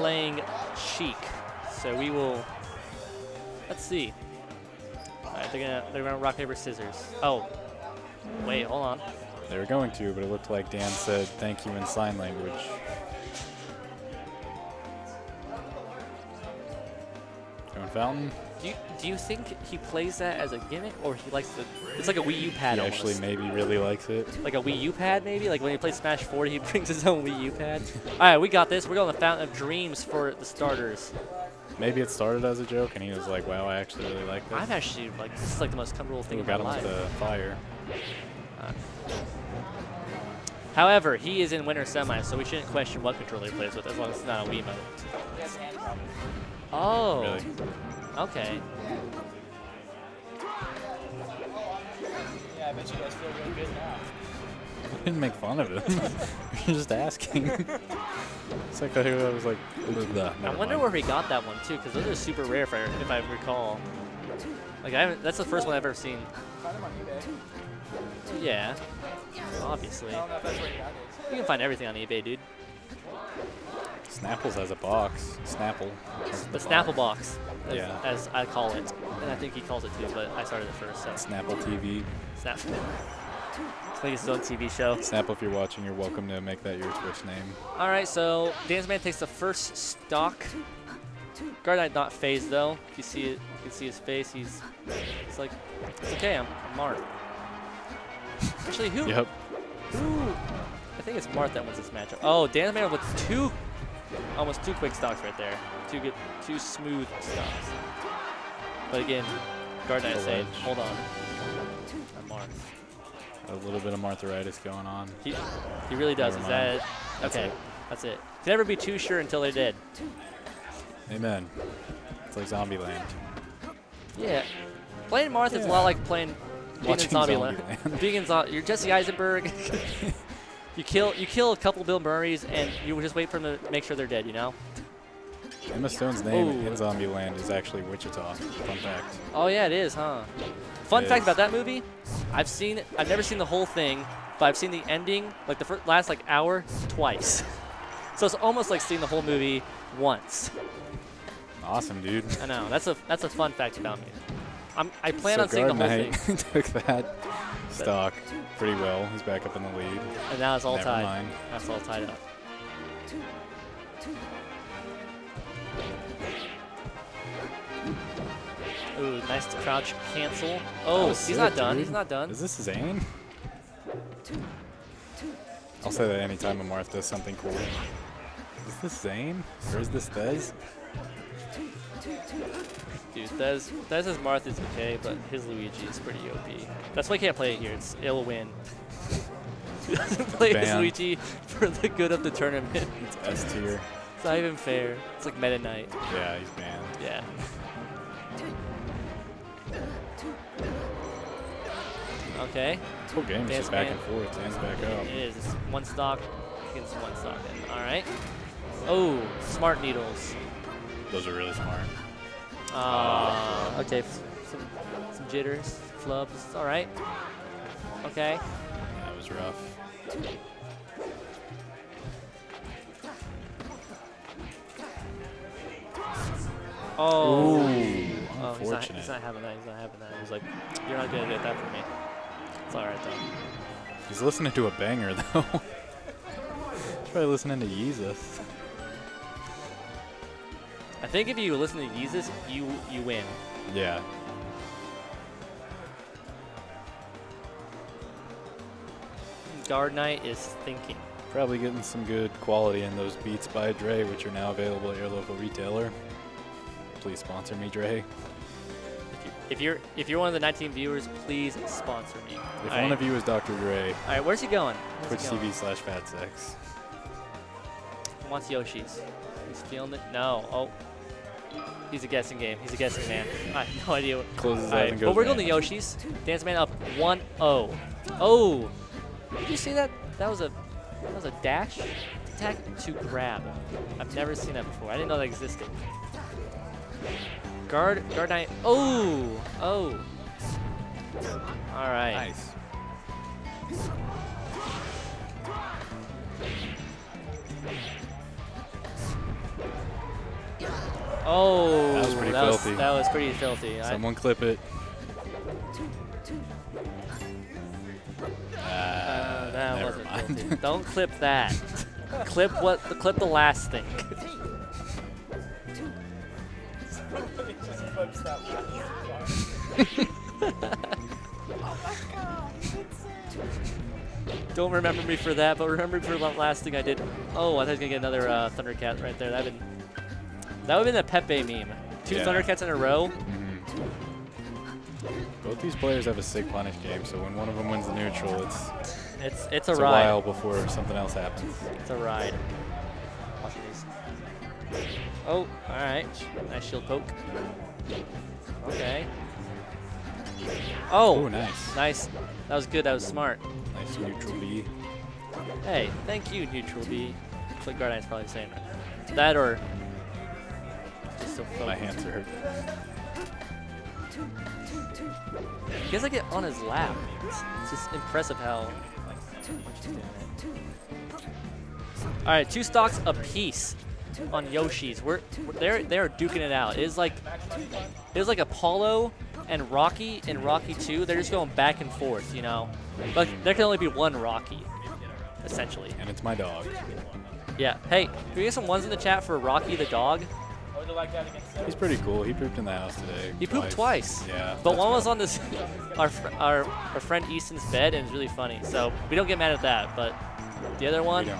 playing Sheik. So we will, let's see. All right, they're gonna, they're gonna rock, paper, scissors. Oh, wait, hold on. They were going to, but it looked like Dan said thank you in sign language. Fountain. Do you, do you think he plays that as a gimmick, or he likes the? It's like a Wii U pad He almost. actually maybe really likes it. like a Wii U pad, maybe. Like when he plays Smash 4, he brings his own Wii U pad. All right, we got this. We're going to Fountain of Dreams for the starters. Maybe it started as a joke, and he was like, "Wow, I actually really like this." I'm actually like, this is like the most comfortable thing Ooh, got him life. the fire. Uh, however, he is in winter semi, so we shouldn't question what controller he plays with as long as it's not a Wiimote. Oh, Really. okay. Yeah, I bet you guys feel really good now. I didn't make fun of him. You're just asking. it's like I was like, "Ugh, I wonder mind." where he got that one too, because those are super rare if I, if I recall. Like I haven't, that's the first one I've ever seen. Find them on eBay. Yeah, obviously. I don't know if that's where you got it. You can find everything on eBay, dude. Snapples has a box. Snapple. The box. Snapple box, as, Yeah. as I call it, and I think he calls it too, but I started it first, so Snapple TV. Snapple. It's like his own TV show. Snapple, if you're watching, you're welcome to make that your Twitch name. All right, so Dance Man takes the first stock. Guard Knight not phased though. You see it, you can see his face. He's, it's like, it's okay. I'm, I'm Marth. Actually, who? Yep. Who? I think it's Marth that wins this matchup. Oh, Dance Man with two, almost two quick stocks right there. Two good, two smooth stocks. But again, Guard The saying, hold on. A little bit of Martharitis going on. He, he really does. Never Is that mind. That's okay? it. That's it. Can never be too sure until they're dead. Amen. It's like Zombieland. Yeah. Playing Marth is a lot like playing being in Zombieland. Zombieland. being in Zo- you're Jesse Eisenberg. you kill you kill a couple Bill Murrays and you just wait for them to make sure they're dead. You know? Emma Stone's name Ooh. in Zombieland is actually Wichita. Fun fact. Oh yeah, it is, huh? Fun It fact is. about that movie, I've seen. I've never seen the whole thing, but I've seen the ending, like the first, last like hour, twice. so it's almost like seeing the whole movie once. Awesome, dude. I know. That's a that's a fun fact about me. I'm, I plan so on seeing the whole thing, took that stock pretty well. He's back up in the lead. and now it's all Never tied. mind. That's all tied up. Ooh, nice to crouch cancel. Oh, he's not done. dude. He's not done. Is this Zane? I'll say that anytime a Marth does something cool. Is this Zane? Or is this Thez? Dude, Thez, Thez's Marth is okay, but his Luigi is pretty OP. That's why I can't play it here. It's it'll win. he doesn't play his Luigi for the good of the tournament. It's S tier. It's not even fair. It's like Meta Knight. Yeah, he's banned. Yeah. Okay. This whole game is back and forth. Dan's back up. It is. It's one stock against one stock. All right. Oh, smart needles. Those are really smart. Uh, okay. Some, some jitters, flubs. All right. Okay. That was rough. Oh. Ooh, Oh, he's not, unfortunate. he's not having that. He's not having that. He's like, you're not gonna get that from me. It's all right though. He's listening to a banger though. He's probably listening to Yeezus. I think if you listen to Yeezus, you you win. Yeah. Guard Knight is thinking. Probably getting some good quality in those Beats by Dre, which are now available at your local retailer. Please sponsor me, Dre. If, you, if you're if you're one of the 19 viewers, please sponsor me. If All one right. of you is Dr. Dre, All right, where's he going? Where's Twitch he going? TV slash fatsex. Wants Yoshi's. He's feeling it. No. Oh. He's a guessing game. He's a guessing man. I have no idea. What. Closes All out right, and but we're going to. Yoshi's. Dance Man up 1-0. Oh. Did you see that? That was a that was a dash attack to grab. I've never seen that before. I didn't know that existed. Guard guard knight. Oh. Oh. All right. Nice. Oh, That was pretty that filthy. Was, that was pretty filthy. I- Someone clip it. uh, that never wasn't mind. filthy. Don't clip that. clip what? The clip the last thing. He just clips that Don't remember me for that, but remember me for the last thing I did. Oh, I thought I was gonna get another uh, Thundercat right there. That would been that would have been a Pepe meme. Two Yeah. Thundercats in a row. Mhm. Both these players have a sick punish game, so when one of them wins the neutral, it's, It's it's a it's a while before something else happens. It's a ride. Watching. Oh, all right. Nice shield poke. Okay. Oh, Oh, nice. nice. That was good. That was smart. Nice neutral B. Hey, thank you, Neutral B. Looks like Guardian's probably saying that. That or so My focused. hands are hurt. He has like it on his lap. It's, it's just impressive how much he's doing it. All right, two stocks apiece on Yoshi's. We're, we're they're they're duking it out. It is like it is like Apollo and Rocky and Rocky 2. They're just going back and forth, you know. But there can only be one Rocky, essentially. And it's my dog. Yeah. Hey, can we get some ones in the chat for Rocky the dog? I would have liked that against He's pretty cool. He pooped in the house today. He pooped twice. Yeah. But one was on this our, fr- our our friend Easton's bed, and it's really funny. So we don't get mad at that. But the other We one, don't.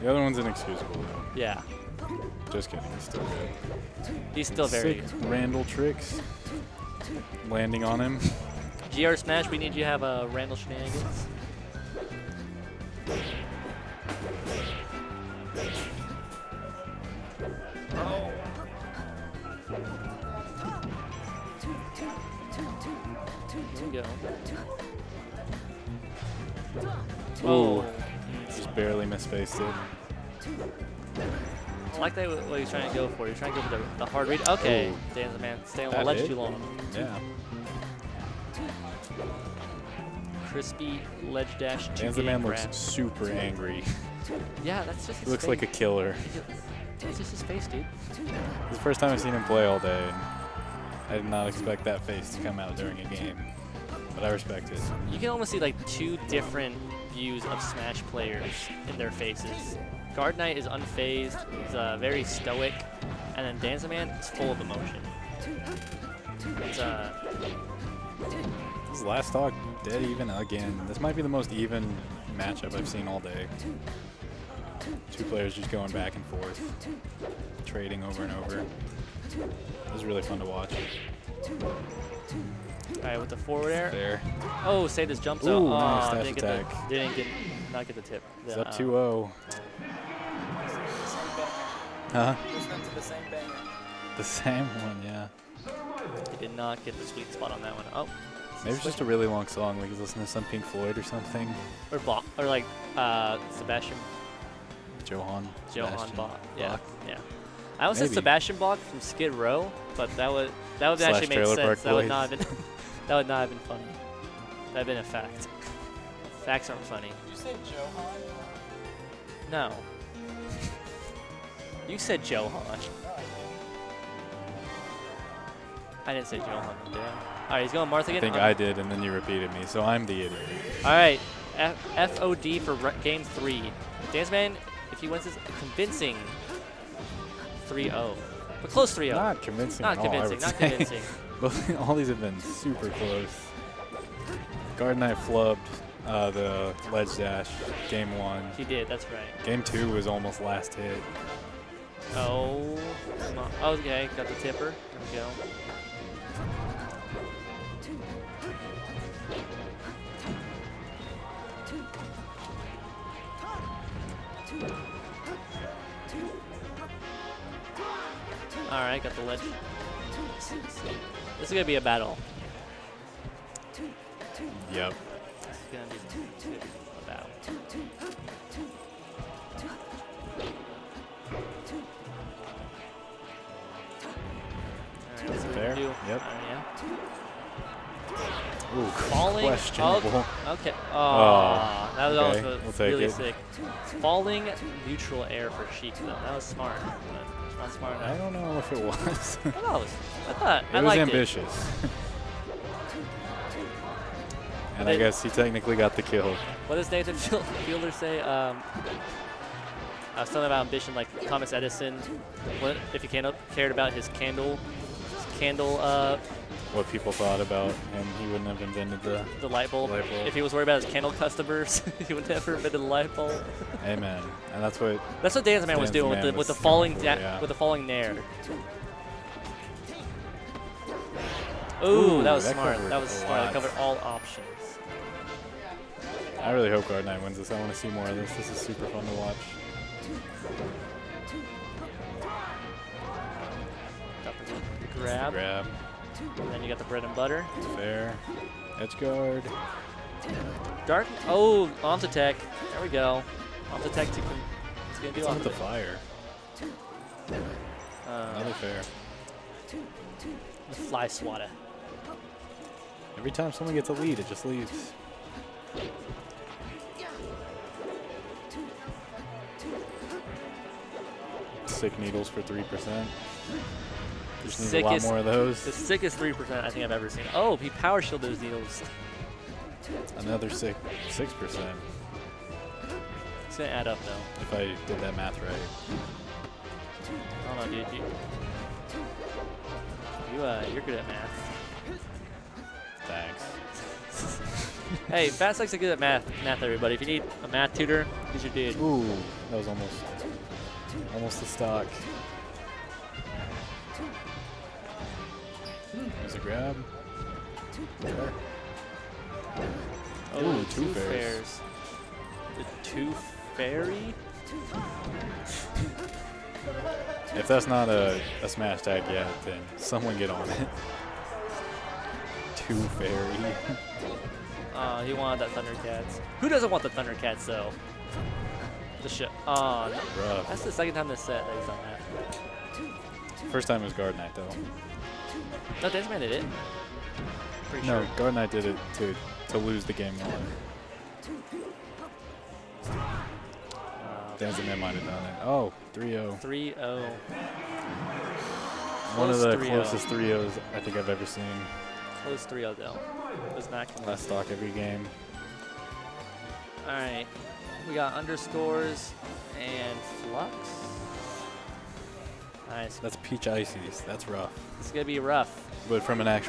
The other one's inexcusable, though. yeah, Just kidding. He's still good. he's still very. Sick Randall tricks. Landing on him. GR Smash, we need you to have a Randall shenanigans. Misspaced it. I like that what he's trying to go for. He's trying to go for the, the hard read. Okay. Dan's the man. Stay on ledge too long. Yeah. Crispy ledge dash. Dan's the man looks super angry. Yeah, that's just his He looks face. like a killer. That's just his face, dude. It's the first time I've seen him play all day, I did not expect that face to come out during a game. But I respect it. You can almost see like two different views of Smash players in their faces. Guard Knight is unfazed, he's uh, very stoic, and then dansdaman is full of emotion. It's uh, This last talk, dead even again. This might be the most even matchup I've seen all day. Two players just going back and forth, trading over and over. It was really fun to watch. All right with the forward air. There. Oh, save this jump Ooh, zone. nice oh, dash didn't get the, didn't get, not get the tip. It's The, up uh, 2-0. Huh? The same. The same one, yeah. He did not get the sweet spot on that one. Oh, Maybe it's just a really long song. Like he's listening to some Pink Floyd or something. or Bach, or like uh, Sebastian Johan. Johann Sebastian Bach. Yeah, Bach. yeah. I almost said Maybe. Sebastian Bach from Skid Row, but that would that would Slash actually make sense. Park That would not have been that would not have been funny. That'd been a fact. Facts aren't funny. Did you say Johan? No. You said Johan. No, I didn't. Say Johan. Did I? All right, he's going Martha I think on- I did, and then you repeated me, so I'm the idiot. All right, F- FOD for re- game three. Dance Man, if he wins this, convincing 3-0. But close 3-0. Not convincing Not at all, I convincing, would not say. convincing. Both- all these have been super close. Guard Knight flubbed uh, the ledge dash game one. He did, that's right. Game two was almost last hit. Oh. Oh, okay, got the tipper. There we go. All right, got the ledge. This is gonna be a battle. Yep. This is gonna be a battle. Right, let's see what we Fair. Yep. Uh, yeah. Ooh, Falling. questionable. Okay. Oh, Oh, that was okay, really it. sick. Falling neutral air for Sheik though. That was smart. But not smart enough. I don't know if it was. I thought it was. I thought it I was ambitious. and I It- guess he technically got the kill. What does Nathan Fielder say? Um, uh, something about ambition, like Thomas Edison. What if he cared about his candle, his candle, uh, What people thought about him, he wouldn't have invented the. the light bulb. Light bulb. If he was worried about his candle customers, he would never have invented the light bulb. Amen. And that's what. That's what Dance Man was doing with the with the falling for, yeah. with the falling nair. Ooh, Ooh, that was that smart. That was smart. That lot. covered all options. I really hope Guard Knight wins this. I want to see more of this. This is super fun to watch. Got the It's the grab, grab. And then you got the bread and butter. It's fair. Edge guard. Dark. Oh, onto tech. There we go. Onto tech to. It's gonna do onto the fire? uh, Another fair. fly swatter. Every time someone gets a lead, it just leaves. Sick needles for 3%. Just need a lot Sickest- more of those. The sickest three percent I think I've ever seen. Oh, he power shielded those needles. Another sick 6%. It's gonna add up though. If I did that math right. I don't know, dude. You, you uh, you're good at math. Thanks. hey, Fat Sykes are good at math. Math, everybody. If you need a math tutor, he's your dude. Ooh, that was almost almost the stock. Grab. Oh, Ooh, two fairs. The two fairy. If that's not a, a smash tag yet, then someone get on it. Two fairy. Uh, he wanted that Thundercats. Who doesn't want the Thundercats though? The shit. Oh, no. That's the second time this set that he's done that. First time was Guard Knight though. No, Dance Man did it. Pretty No, sure. Guard Knight did it to to lose the game. Uh, Dancing Man might have done it. Oh, 3-0. 3-0. One of the 3-0. closest 3-0s I think I've ever seen. Close 3-0 though. Was not. Last stock every game. All right, we got underscores and flux. Nice. That's peach ices. That's rough. It's gonna be rough. But from an actual